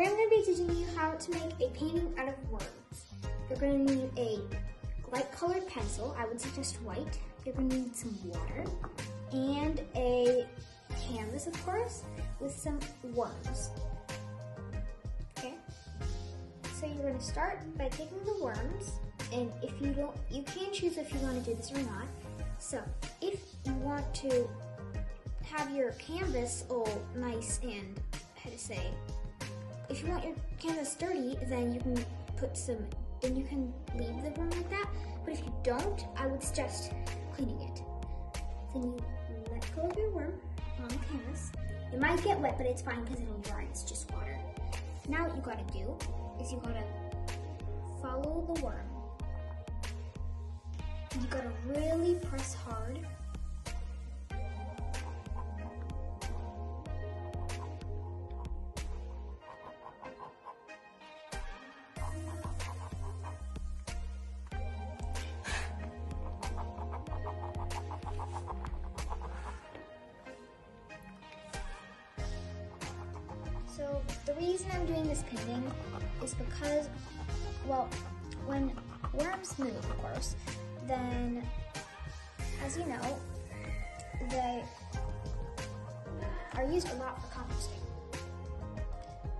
Today I'm going to be teaching you how to make a painting out of worms. You're going to need a light colored pencil, I would suggest white. You're going to need some water and a canvas, of course, with some worms. Okay? So you're going to start by taking the worms, and if you don't, you can choose if you want to do this or not. So if you want to have your canvas all nice and, how to say, if you want your canvas dirty, then you can put some, then you can leave the worm like that. But if you don't, I would suggest cleaning it. Then you let go of your worm on the canvas. It might get wet, but it's fine because it'll dry. It's just water. Now what you gotta do is you gotta follow the worm. You gotta really press hard. So the reason I'm doing this painting is because, well, when worms move, of course, then, as you know, they are used a lot for composting.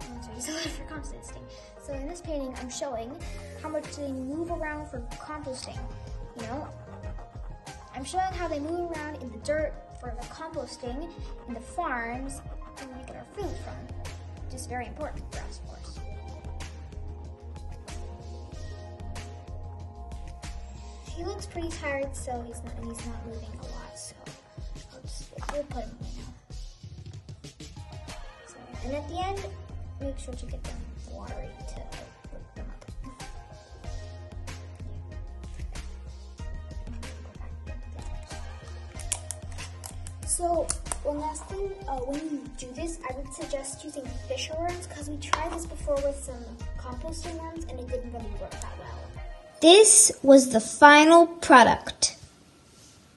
Worms are used a lot for composting. So in this painting, I'm showing how much they move around for composting. You know, I'm showing how they move around in the dirt for the composting in the farms where we get our food from which is very important for us, of course. He looks pretty tired, so he's not he's not moving a lot. So we'll put him now. So, and at the end, make sure to get them watery to them up. So one last thing, uh, when you do this, I would suggest using fisher worms because we tried this before with some composting worms and it didn't really work that well. This was the final product.